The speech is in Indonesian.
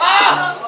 Ah!